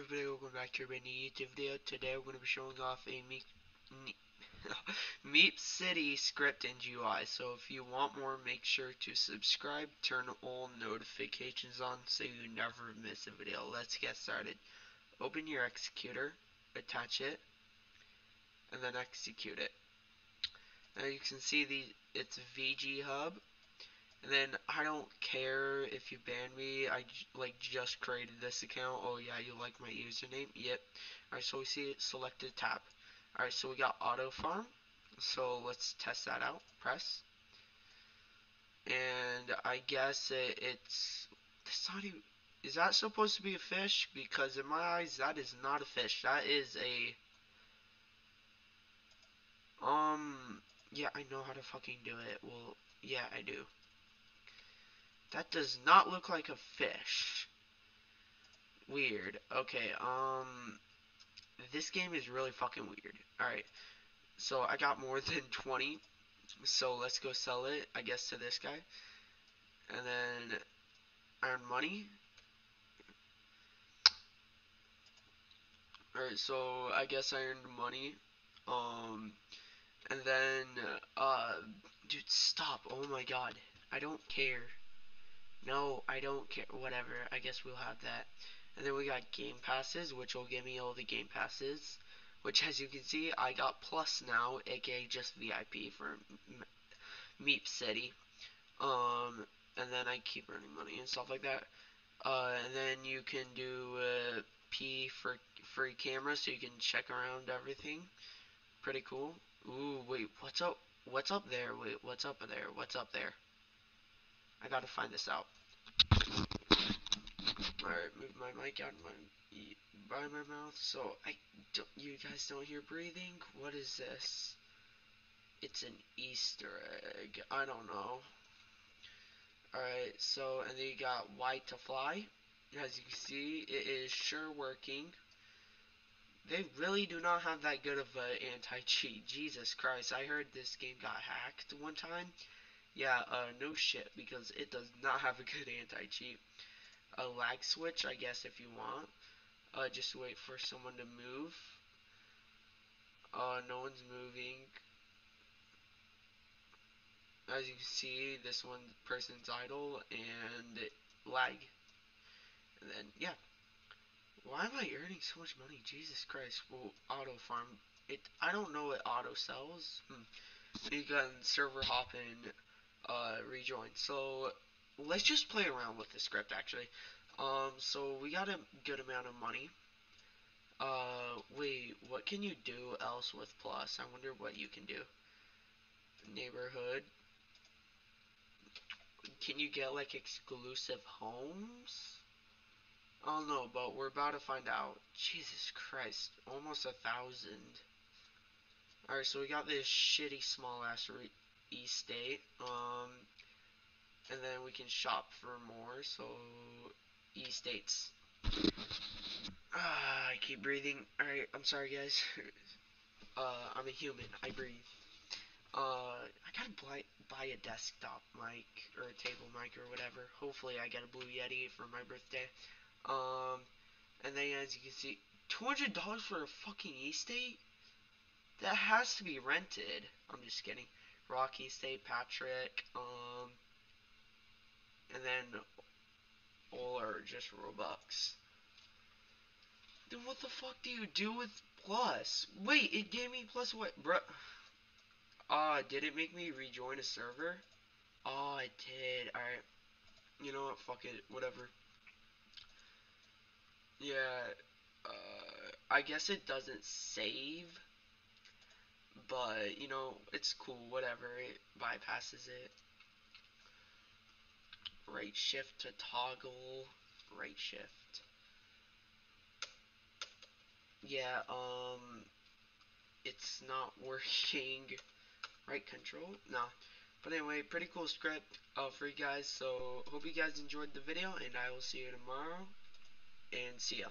everybody, welcome back to a new YouTube video. Today we're going to be showing off a Meep, Meep City script in GUI. So if you want more, make sure to subscribe, turn all notifications on so you never miss a video. Let's get started. Open your executor, attach it, and then execute it. Now you can see the it's VG Hub. And then I don't care if you ban me. I like just created this account. Oh yeah, you like my username? Yep. Alright, so we see it selected tab. Alright, so we got auto farm. So let's test that out. Press. And I guess it, it's it's not even is that supposed to be a fish? Because in my eyes that is not a fish. That is a um yeah, I know how to fucking do it. Well, yeah, I do. That does not look like a fish. Weird. Okay, um... This game is really fucking weird. Alright. So, I got more than 20. So, let's go sell it, I guess, to this guy. And then... Earn money. Alright, so, I guess I earned money. Um... And then, uh... Dude, stop. Oh my god. I don't care. No, I don't care. Whatever. I guess we'll have that. And then we got game passes, which will give me all the game passes. Which, as you can see, I got plus now, aka just VIP for Meep City. Um, and then I keep earning money and stuff like that. Uh, and then you can do uh, P for free camera, so you can check around everything. Pretty cool. Ooh, wait, what's up? What's up there? Wait, what's up there? What's up there? I gotta find this out. Alright, move my mic out of my by my mouth so I don't you guys don't hear breathing? What is this? It's an Easter egg. I don't know. Alright, so and then you got white to fly. As you can see, it is sure working. They really do not have that good of an anti-cheat. Jesus Christ, I heard this game got hacked one time. Yeah, uh, no shit, because it does not have a good anti-cheat. A lag switch, I guess, if you want. Uh, just wait for someone to move. Uh, no one's moving. As you can see, this one person's idle, and lag. And then, yeah. Why am I earning so much money? Jesus Christ. Well, auto farm. It. I don't know what auto sells. Hmm. You can server hop in uh, rejoin. So let's just play around with the script actually. Um, so we got a good amount of money. Uh, wait, what can you do else with plus? I wonder what you can do. Neighborhood. Can you get like exclusive homes? I don't know, but we're about to find out. Jesus Christ, almost a thousand. Alright, so we got this shitty small ass e-state. Um, and then we can shop for more. So e-states. Ah, I keep breathing. Alright, I'm sorry guys. uh, I'm a human. I breathe. Uh, I gotta buy, buy a desktop mic or a table mic or whatever. Hopefully I get a Blue Yeti for my birthday. Um, and then as you can see, $200 for a fucking e-state? That has to be rented. I'm just kidding. Rocky St. Patrick, um, and then all are just Robux. Then what the fuck do you do with plus? Wait, it gave me plus what, bro? Ah, uh, did it make me rejoin a server? Oh, it did. Alright. You know what? Fuck it. Whatever. Yeah. Uh, I guess it doesn't save but, you know, it's cool, whatever. It bypasses it. Right shift to toggle. Right shift. Yeah, um, it's not working. Right control? No. But anyway, pretty cool script uh, for you guys. So, hope you guys enjoyed the video, and I will see you tomorrow. And see ya.